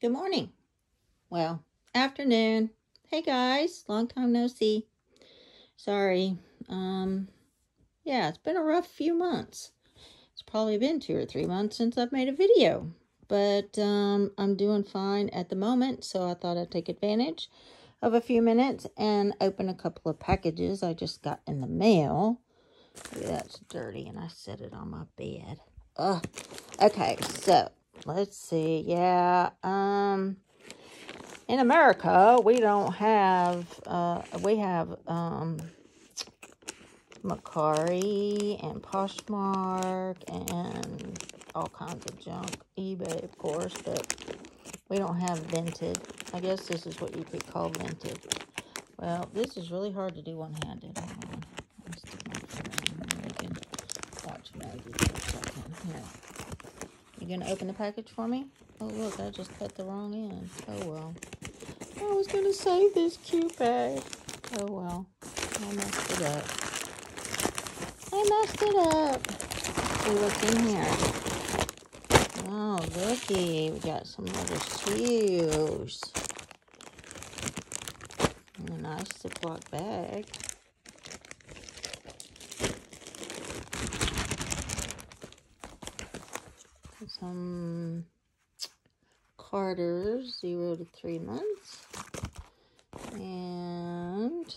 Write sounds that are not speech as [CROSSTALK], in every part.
Good morning. Well, afternoon. Hey guys, long time no see. Sorry. Um yeah, it's been a rough few months. It's probably been 2 or 3 months since I've made a video. But um I'm doing fine at the moment, so I thought I'd take advantage of a few minutes and open a couple of packages I just got in the mail. That's dirty and I set it on my bed. Ugh. Okay, so let's see. Yeah, um, in America, we don't have, uh, we have, um, Mercari and Poshmark and all kinds of junk. eBay, of course, but we don't have Vinted. I guess this is what you could call Vinted. Well, this is really hard to do one-handed. Watch me. Here. You gonna open the package for me? Oh, look, I just cut the wrong end. Oh, well. I was gonna save this cute bag. Oh, well. I messed it up. I messed it up. see what's in here. Oh, looky. We got some little shoes. a nice Ziploc bag. Some Carter's zero to three months. And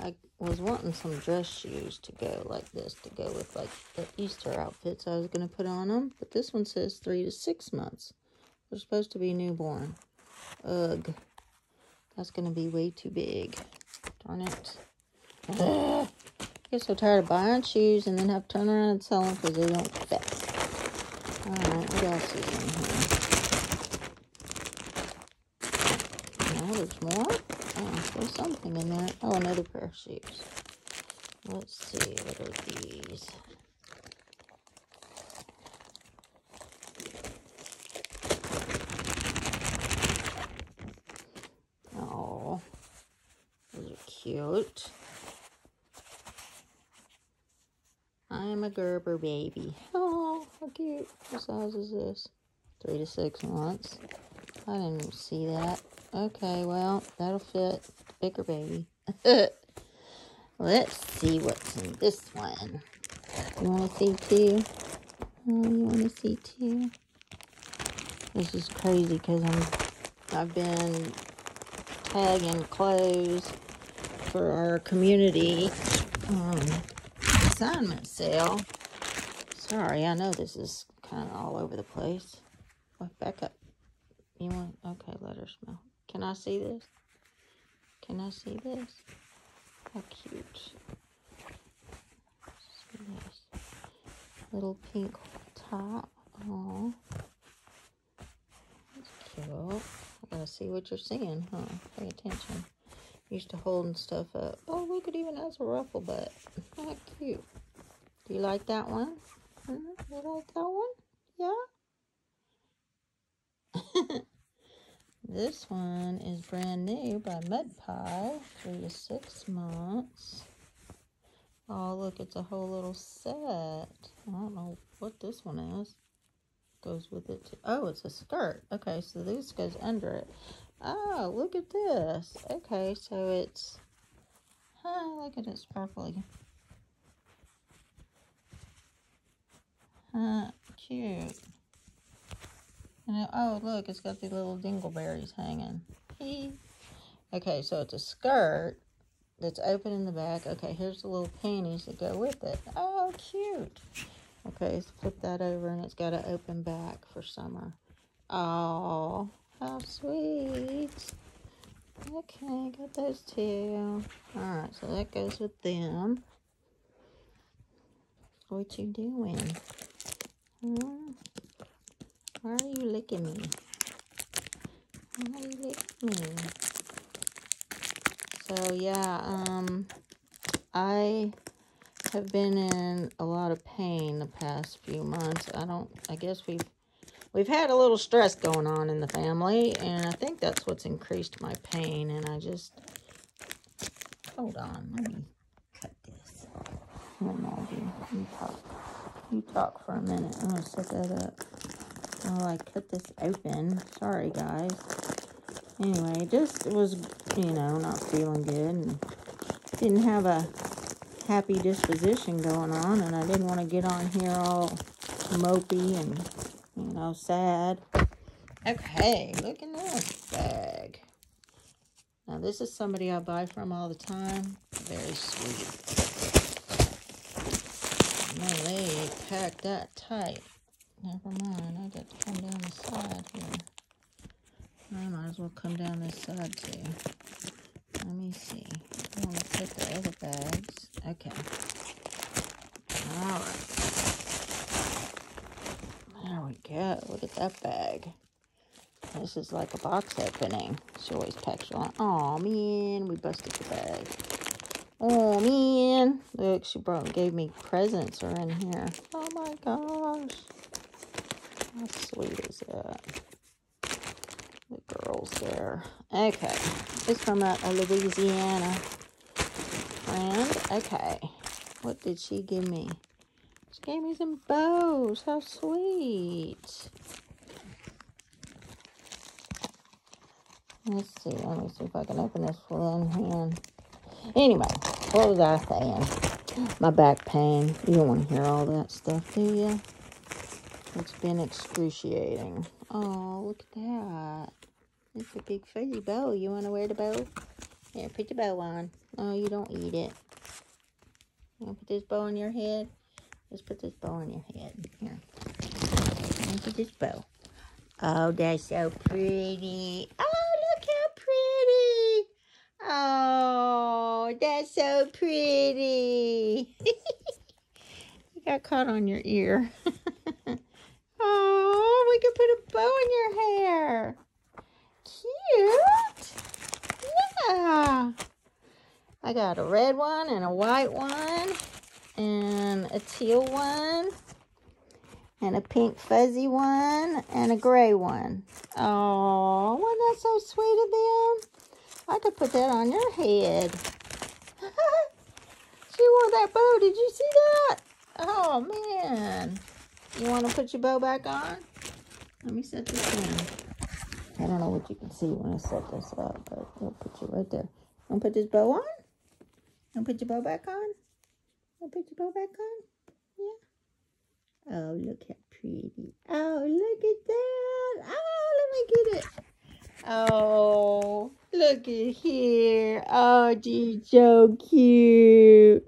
I was wanting some dress shoes to go like this, to go with like the Easter outfits I was going to put on them. But this one says three to six months. They're supposed to be newborn. Ugh. That's going to be way too big. Darn it. Ugh. I get so tired of buying shoes and then have to turn around and sell them because they don't fit. Alright, what else is in here? No, there's more? Oh, there's something in there. Oh, another pair of shoes. Let's see, what are these? Oh, are cute. I'm a Gerber baby. Oh, cute. What size is this? Three to six months. I didn't see that. Okay, well, that'll fit. Bigger baby. [LAUGHS] Let's see what's in this one. You want to see too? Oh, you want to see too? This is crazy because I'm I've been tagging clothes for our community um, consignment sale. Sorry, I know this is kind of all over the place. What, back up. You want, okay, let her smell. Can I see this? Can I see this? How cute. See this. Little pink top. Oh, That's cute. I gotta see what you're seeing, huh? Pay attention. Used to holding stuff up. Oh, look, it even has a ruffle butt. How cute. Do you like that one? You like that one? Yeah? [LAUGHS] this one is brand new by Mud Pie. Three to six months. Oh, look, it's a whole little set. I don't know what this one is. Goes with it. Too. Oh, it's a skirt. Okay, so this goes under it. Oh, look at this. Okay, so it's... Huh, look at it sparkly. Huh, cute. And it, oh, look, it's got the little dingleberries hanging. okay, so it's a skirt that's open in the back. Okay, here's the little panties that go with it. Oh, cute. Okay, let's flip that over, and it's got an open back for summer. Oh, how sweet. Okay, got those two. Alright, so that goes with them. What you doing? Hmm? Why are you licking me? Why are you licking me? So, yeah, um, I have been in a lot of pain the past few months. I don't, I guess we've we've had a little stress going on in the family, and I think that's what's increased my pain, and I just, hold on, let me cut this. Maggie, you talk. You talk for a minute. I'm going to set that up. Oh, I cut this open. Sorry, guys. Anyway, just was, you know, not feeling good and didn't have a happy disposition going on, and I didn't want to get on here all mopey and, you know, sad. Okay, look at this bag. Now, this is somebody I buy from all the time. Very sweet. Man, they packed that tight. Never mind, I got to come down the side here. I might as well come down this side too. Let me see. I want to put the other bags. Okay. All right. There we go. Look at that bag. This is like a box opening. She always packs you on. Oh man, we busted the bag. Oh man. Look, she brought gave me presents are in here. Oh my gosh. How sweet is that? The girls there. Okay. It's from a, a Louisiana friend. Okay. What did she give me? She gave me some bows. How sweet. Let's see. Let me see if I can open this one hand. Anyway, what was I saying? My back pain. You don't want to hear all that stuff, do you? It's been excruciating. Oh, look at that. It's a big fuzzy bow. You want to wear the bow? Here, put the bow on. Oh, you don't eat it. You want to put this bow on your head? Just put this bow on your head. Here. Put this bow. Oh, that's so pretty. Oh, look how pretty. Oh, Oh, that's so pretty. [LAUGHS] you got caught on your ear. [LAUGHS] Oh, we could put a bow in your hair. Cute. Yeah. I got a red one and a white one and a teal one and a pink fuzzy one and a gray one. Oh, wasn't that so sweet of them? I could put that on your head. [LAUGHS] she wore that bow. Did you see that? Oh, man. You want to put your bow back on? Let me set this in. I don't know what you can see when I set this up, but I'll put you right there. Want to put this bow on? Want to put your bow back on? Want to put your bow back on? Yeah. Oh, look how pretty. Oh, look at that. Oh, let me get it. Oh, look at here. Oh, she's so cute.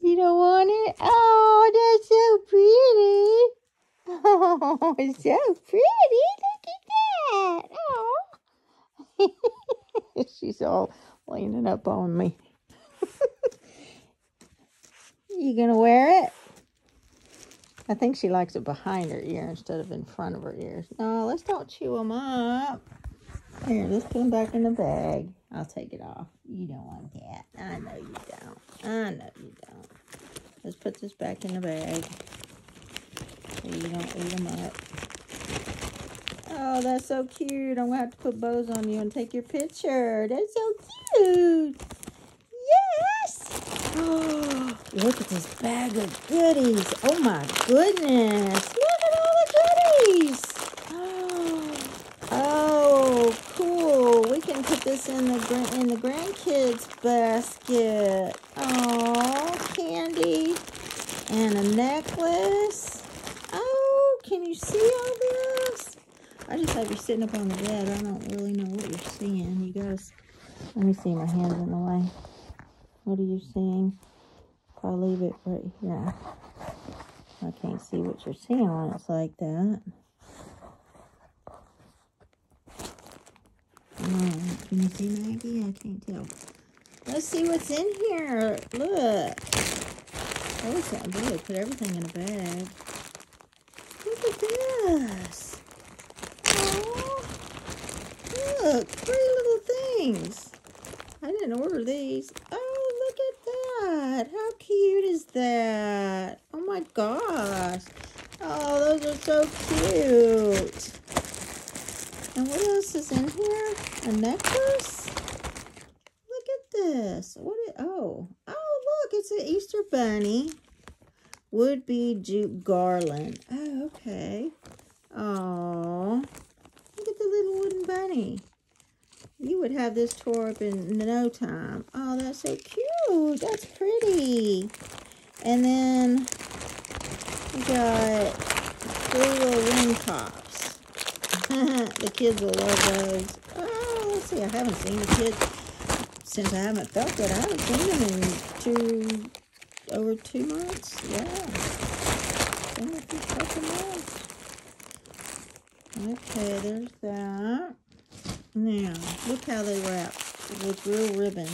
You don't want it? Oh, that's so pretty. Oh, [LAUGHS] it's so pretty. Look at that. Oh. [LAUGHS] She's all leaning up on me. [LAUGHS] you going to wear it? I think she likes it behind her ear instead of in front of her ears. No, let's don't chew them up. Here, let's put them back in the bag. I'll take it off. You don't want that. I know you don't. I know you don't. Let's put this back in the bag so you don't eat them up. Oh, that's so cute. I'm going to have to put bows on you and take your picture. That's so cute. Yes. Oh, [GASPS] look at this bag of goodies. Oh, my goodness. Look at all the goodies. Oh, cool. We in the in the grandkids basket. Oh, candy and a necklace. Oh, can you see all this? I just have you sitting up on the bed. I don't really know what you're seeing. You guys, let me see my hands in the way. What are you seeing? If I leave it right here, I can't see what you're seeing when it's like that. Oh, can you see Maggie? I can't tell. Let's see what's in here. Look. Oh, it's not good. Put everything in a bag. Look at this. Oh, look. Three little things. I didn't order these. Oh, look at that. How cute is that? Oh, my gosh. Oh, those are so cute. And what else is in here? A necklace? Look at this. What? Is, oh, oh, look! It's an Easter bunny. Would be jute garland. Oh, okay. Oh, look at the little wooden bunny. You would have this tore up in no time. Oh, that's so cute. That's pretty. And then we got three little ring tops. [LAUGHS] the kids will love those. I haven't seen the kids since I haven't felt it. I haven't seen them in two, over two months. Yeah. Been a months. Okay, there's that. Now, look how they wrap with real ribbon.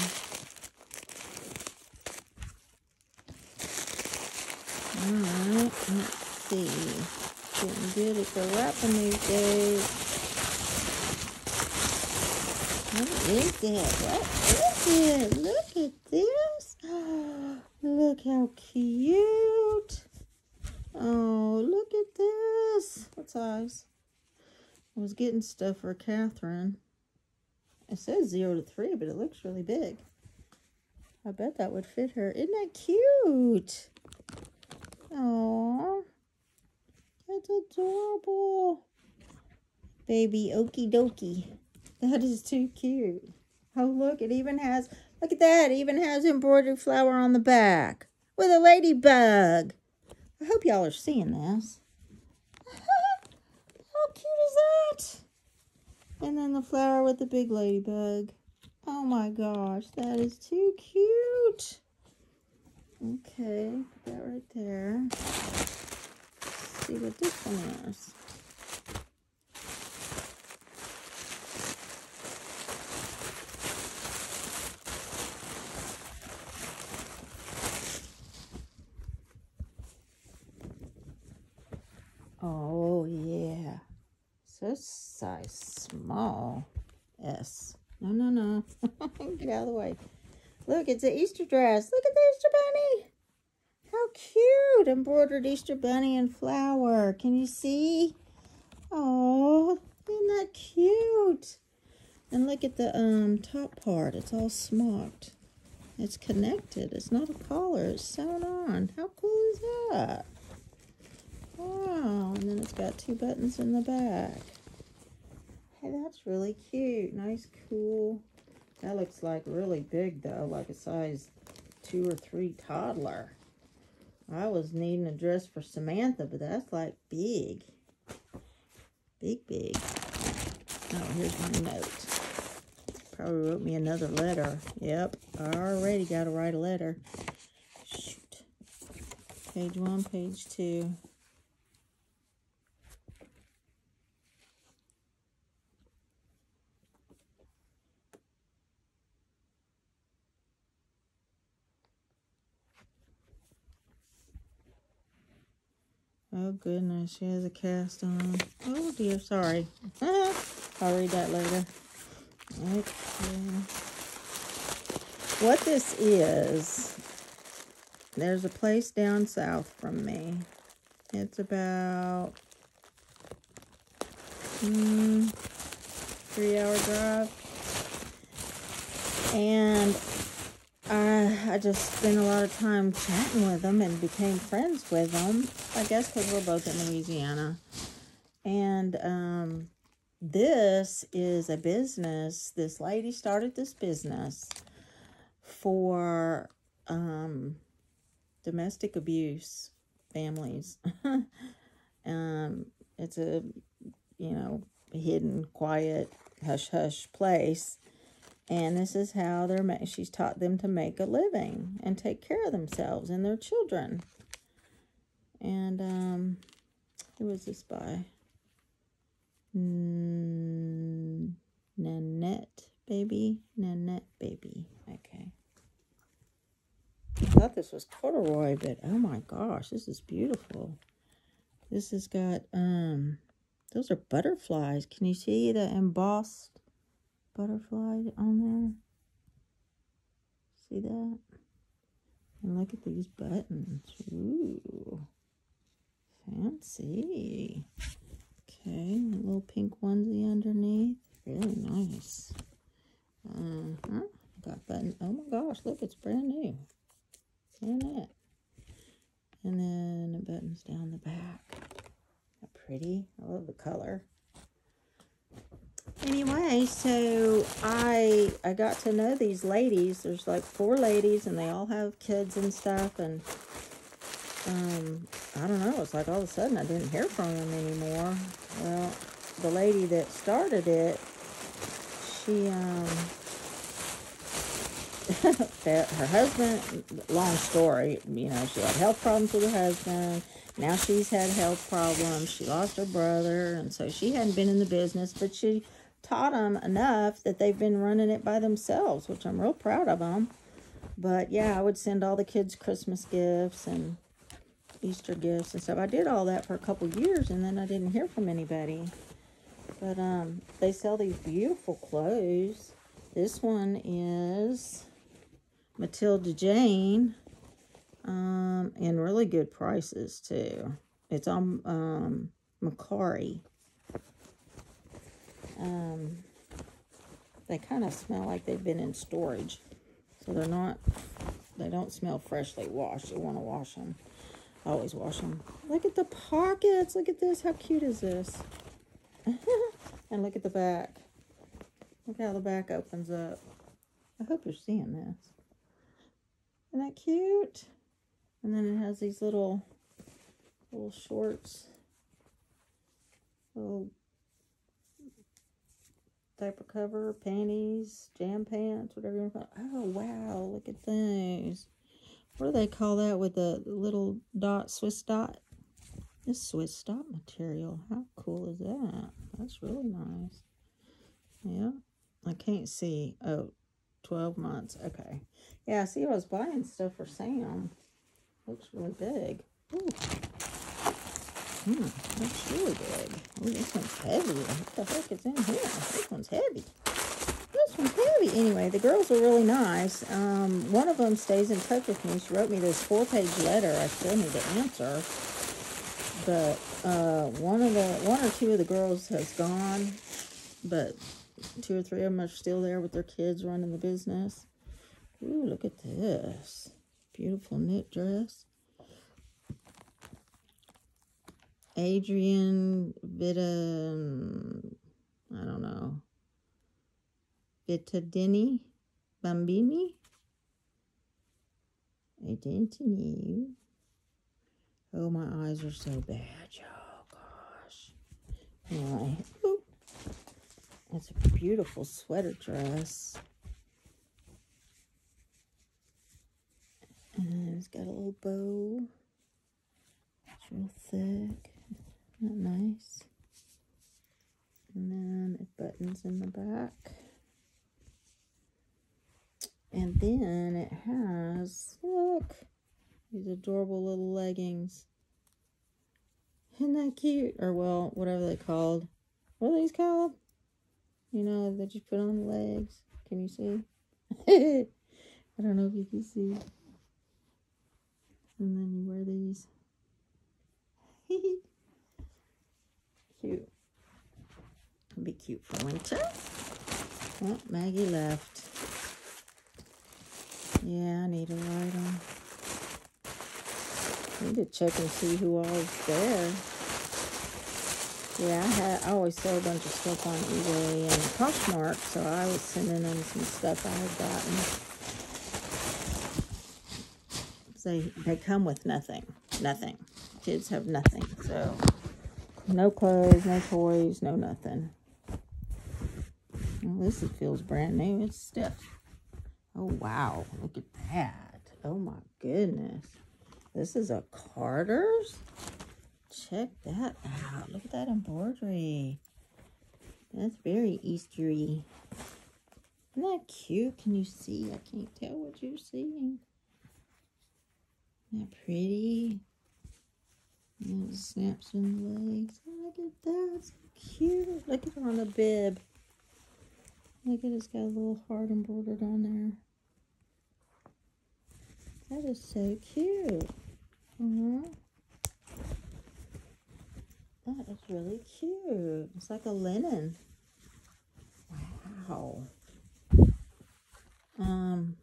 Alright, let's see. Getting good at the wrapping these days. What is it? What is it? Look at this. [GASPS] look how cute. Oh, look at this. What size? I was getting stuff for Catherine. It says zero to three, but it looks really big. I bet that would fit her. Isn't that cute? Oh, that's adorable. Baby okie dokie. That is too cute. Oh, look, it even has, look at that. It even has embroidered flower on the back with a ladybug. I hope y'all are seeing this. [LAUGHS] How cute is that? And then the flower with the big ladybug. Oh my gosh, that is too cute. Okay, put that right there. Let's see what this one is. Oh, yeah. So size small. S. No, no, no. Get out of the way. Look, it's an Easter dress. Look at the Easter bunny. How cute. Embroidered Easter bunny and flower. Can you see? Oh, isn't that cute? And look at the um top part. It's all smocked. It's connected. It's not a collar. It's sewn on. How cool is that? Wow. And then it's got two buttons in the back. Hey, that's really cute. Nice, cool. That looks like really big, though, like a size two or three toddler. I was needing a dress for Samantha, but that's like big. Big, big. Oh, here's my note. Probably wrote me another letter. Yep, I already got to write a letter. Shoot. Page one, page two. Oh goodness, she has a cast on. Oh dear, sorry. [LAUGHS] I'll read that later. Okay. What this is, there's a place down south from me. It's about mm, three hour drive. And I, I just spent a lot of time chatting with them and became friends with them. I guess because we're both in Louisiana. And um, this is a business. This lady started this business for um, domestic abuse families. [LAUGHS] um, it's a, you know, hidden, quiet, hush hush place and this is how they're ma- she's taught them to make a living and take care of themselves and their children. And um, who was this by? Mm, Nanette Baby. Nanette Baby. Okay. I thought this was corduroy, but oh my gosh, this is beautiful. This has got, um, those are butterflies. Can you see the embossed butterfly on there. See that? And look at these buttons. Ooh, fancy. Okay, little pink onesie underneath. Really nice. Uh-huh. Got button. Oh my gosh, look, it's brand new. Isn't it? And then the buttons down the back. How pretty? I love the color. Anyway, so I I got to know these ladies. There's like four ladies, and they all have kids and stuff. And um, I don't know. It's like all of a sudden I didn't hear from them anymore. Well, the lady that started it, she um [LAUGHS] her husband, long story, you know, she had health problems with her husband. Now she's had health problems. She lost her brother, and so she hadn't been in the business, but she taught them enough that they've been running it by themselves, which I'm real proud of them. But yeah, I would send all the kids Christmas gifts and Easter gifts and stuff. I did all that for a couple years, and then I didn't hear from anybody. But um, they sell these beautiful clothes. This one is Matilda Jane, um, and really good prices too. It's on um, Mercari. Um, they kind of smell like they've been in storage, so they're not. They don't smell freshly washed. You want to wash them. I always wash them. Look at the pockets. Look at this. How cute is this? [LAUGHS] and look at the back. Look how the back opens up. I hope you're seeing this. Isn't that cute? And then it has these little little shorts. Little diaper cover, panties, jam pants, whatever you want to call it. Oh, wow. Look at those. What do they call that with the little dot, Swiss dot? This Swiss dot material. How cool is that? That's really nice. Yeah. I can't see. Oh, 12 months. Okay. Yeah, see, I was buying stuff for Sam. Looks really big. Ooh. Hmm, looks really big. Oh, this one's heavy. What the heck is in here? This one's heavy. This one's heavy. Anyway, the girls are really nice. Um, one of them stays in touch with me. She wrote me this four-page letter. I still need to answer. But uh, one of the one or two of the girls has gone, but two or three of them are still there with their kids running the business. Ooh, look at this. Beautiful knit dress. Adrian Vita, I don't know, Vittadini Bambini. Identity. Oh, my eyes are so bad. Oh, gosh. Anyway, it's a beautiful sweater dress. And it's got a little bow. It's real thick. Not nice. And then it buttons in the back. And then it has, look, these adorable little leggings. Isn't that cute? Or, well, whatever they called. What are these called? You know, that you put on the legs. Can you see? [LAUGHS] I don't know if you can see. And then you wear these. [LAUGHS] cute. It'll be cute for winter. Oh, Maggie left. Yeah, I need to write them. Need to check and see who all is there. Yeah, I had I always sell a bunch of stuff on eBay and Poshmark, so I was sending them some stuff I had gotten. They they come with nothing, nothing. Kids have nothing, so no clothes, no toys, no nothing. Well, this feels brand new. It's stiff. Oh wow, look at that. Oh my goodness. This is a Carter's. Check that out. Look at that embroidery. That's very Eastery. Isn't that cute? Can you see? I can't tell what you're seeing. Isn't that pretty? It snaps in the legs. Look at that. Cute. Look at her on the bib. Look at it. It's got a little heart embroidered on there. That is so cute. Uh-huh. That is really cute. It's like a linen. Wow. Um,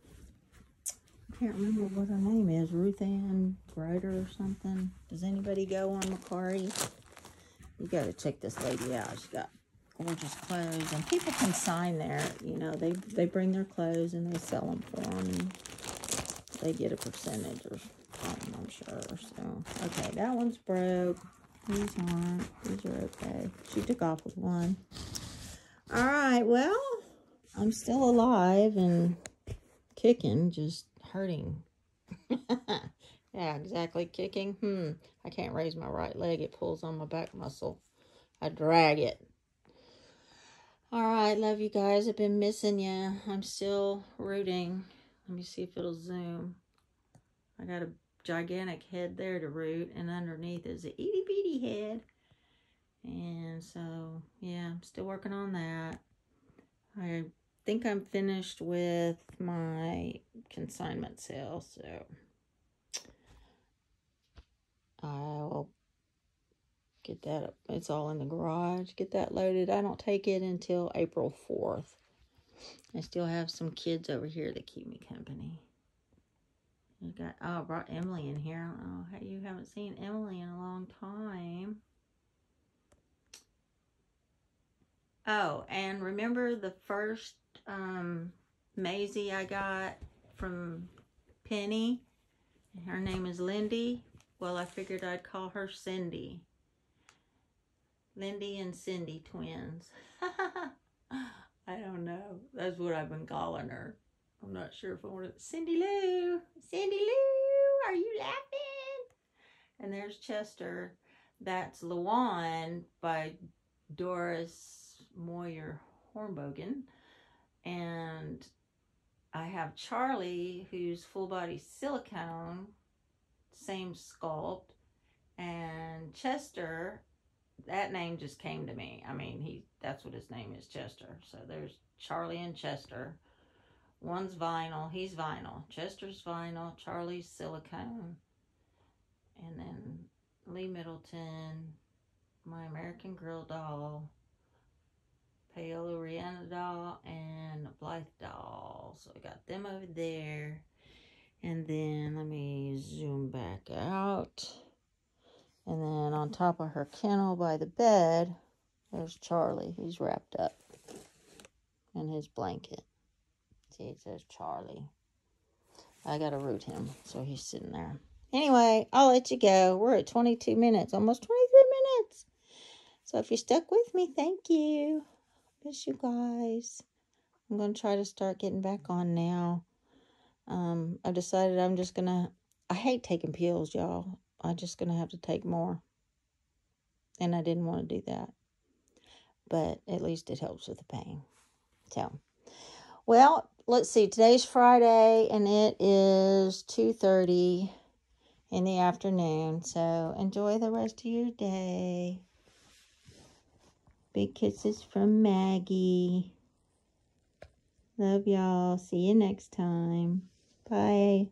I can't remember what her name is. Ruth Ann Grider or something. Does anybody go on Mercari? you got to check this lady out. She's got gorgeous clothes, and people can sign there. You know, they they bring their clothes and they sell them for them, and they get a percentage or something, I'm sure. So, okay, that one's broke. These aren't. These are okay. She took off with one. All right, well, I'm still alive and kicking, just hurting. [LAUGHS] yeah, exactly. Kicking. Hmm. I can't raise my right leg. It pulls on my back muscle. I drag it. All right, love you guys. I've been missing you. I'm still rooting. Let me see if it'll zoom. I got a gigantic head there to root, and underneath is a itty bitty head. And so, yeah, I'm still working on that. I think I'm finished with my consignment sale, so I'll get that up. It's all in the garage. Get that loaded. I don't take it until April 4th. I still have some kids over here that keep me company. You got, oh, I brought Emily in here. Oh, I how you haven't seen Emily in a long time. Oh, and remember the first um, Maisie I got from Penny? Her name is Lindy. Well, I figured I'd call her Cindy. Lindy and Cindy twins. [LAUGHS] I don't know. That's what I've been calling her. I'm not sure if I want to. Cindy Lou, Cindy Lou, are you laughing? And there's Chester. That's Luan by Doris Moyer Hornbogen. And I have Charlie, who's full body silicone, same sculpt. And Chester, that name just came to me. I mean, he that's what his name is, Chester. So there's Charlie and Chester. One's vinyl, he's vinyl. Chester's vinyl, Charlie's silicone. And then Lee Middleton, my American Girl doll, Paola Reina doll, and Blythe doll. So I got them over there. And then let me zoom back out. And then on top of her kennel by the bed, there's Charlie. He's wrapped up in his blanket. See, it says Charlie. I got to root him, so he's sitting there. Anyway, I'll let you go. We're at 22 minutes, almost 23 minutes. So if you stuck with me, thank you. Miss you guys. I'm going to try to start getting back on now. Um, I've decided I'm just going to, I hate taking pills, y'all. I'm just going to have to take more. And I didn't want to do that. But at least it helps with the pain. So, well, let's see. Today's Friday and it is 2.30 in the afternoon. So enjoy the rest of your day. Big kisses from Maggie. Love y'all. See you next time. Bye.